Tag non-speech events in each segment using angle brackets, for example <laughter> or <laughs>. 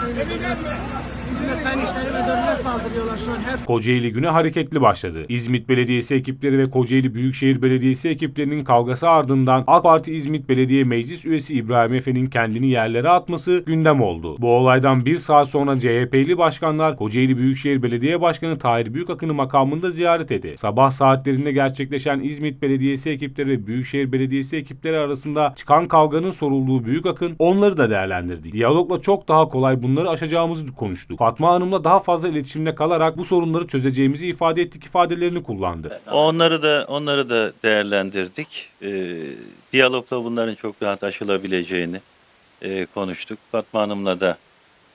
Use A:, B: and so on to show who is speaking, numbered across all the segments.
A: نمی‌دونم من بیشتری ندارم saldırıyorlar şu an. Her
B: Kocaeli güne hareketli başladı. İzmit Belediyesi ekipleri ve Kocaeli Büyükşehir Belediyesi ekiplerinin kavgası ardından AK Parti İzmit Belediye Meclis üyesi İbrahim Efe'nin kendini yerlere atması gündem oldu. Bu olaydan bir saat sonra CHP'li başkanlar Kocaeli Büyükşehir Belediye Başkanı Tahir Büyükakın'ı makamında ziyaret etti. Sabah saatlerinde gerçekleşen İzmit Belediyesi ekipleri ve Büyükşehir Belediyesi ekipleri arasında çıkan kavganın sorulduğu Büyükakın onları da değerlendirdi. Diyalogla çok daha kolay bunları aşacağımızı konuştuk. Fatma Hanım'la daha fazla iletişimde kalarak bu sorunları çözeceğimizi ifade ettik ifadelerini kullandı.
C: Onları da onları da değerlendirdik. Ee, diyalogla bunların çok rahat aşılabileceğini e, konuştuk. Fatma Hanım'la da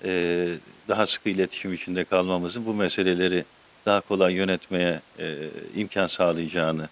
C: e, daha sıkı iletişim içinde kalmamızın bu meseleleri daha kolay yönetmeye e, imkan sağlayacağını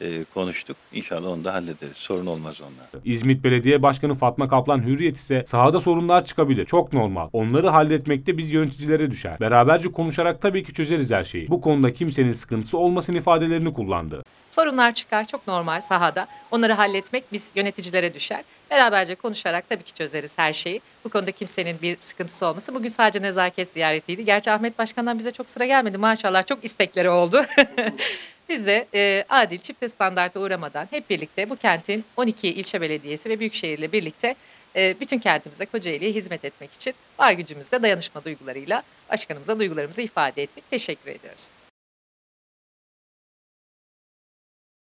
C: e, konuştuk. İnşallah onu da hallederiz. Sorun olmaz onlar.
B: İzmit Belediye Başkanı Fatma Kaplan Hürriyet ise sahada sorunlar çıkabilir. Çok normal. Onları halletmekte biz yöneticilere düşer. Beraberce konuşarak tabii ki çözeriz her şeyi. Bu konuda kimsenin sıkıntısı olmasın ifadelerini kullandı.
D: Sorunlar çıkar çok normal sahada. Onları halletmek biz yöneticilere düşer. Beraberce konuşarak tabii ki çözeriz her şeyi. Bu konuda kimsenin bir sıkıntısı olması. Bugün sadece nezaket ziyaretiydi. Gerçi Ahmet Başkan'dan bize çok sıra gelmedi. Maşallah çok istekleri oldu. <laughs> Biz de e, adil çifte standarta uğramadan hep birlikte bu kentin 12 ilçe belediyesi ve büyükşehirle birlikte e, bütün kentimize Kocaeli'ye hizmet etmek için var gücümüzle dayanışma duygularıyla başkanımıza duygularımızı ifade ettik. Teşekkür ediyoruz.